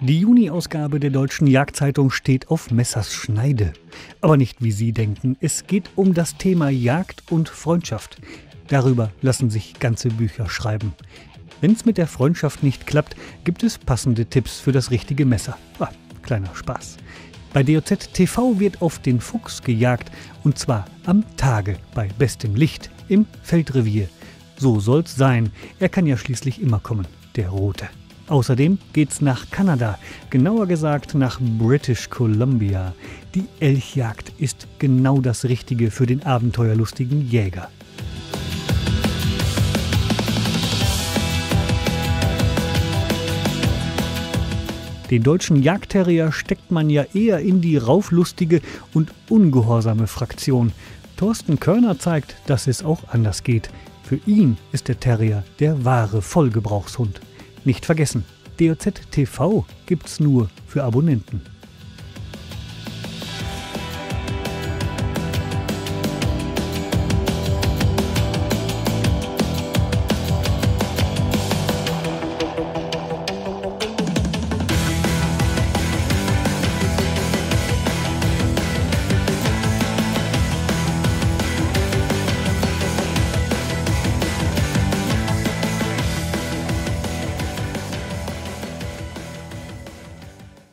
Die Juni-Ausgabe der Deutschen Jagdzeitung steht auf Messers Schneide. Aber nicht wie Sie denken. Es geht um das Thema Jagd und Freundschaft. Darüber lassen sich ganze Bücher schreiben. Wenn es mit der Freundschaft nicht klappt, gibt es passende Tipps für das richtige Messer. Ah, kleiner Spaß. Bei DOZ TV wird auf den Fuchs gejagt und zwar am Tage bei bestem Licht im Feldrevier. So soll's sein. Er kann ja schließlich immer kommen, der Rote. Außerdem geht's nach Kanada, genauer gesagt nach British Columbia. Die Elchjagd ist genau das Richtige für den abenteuerlustigen Jäger. Den deutschen Jagdterrier steckt man ja eher in die rauflustige und ungehorsame Fraktion. Thorsten Körner zeigt, dass es auch anders geht. Für ihn ist der Terrier der wahre Vollgebrauchshund. Nicht vergessen, DOZ TV gibt's nur für Abonnenten.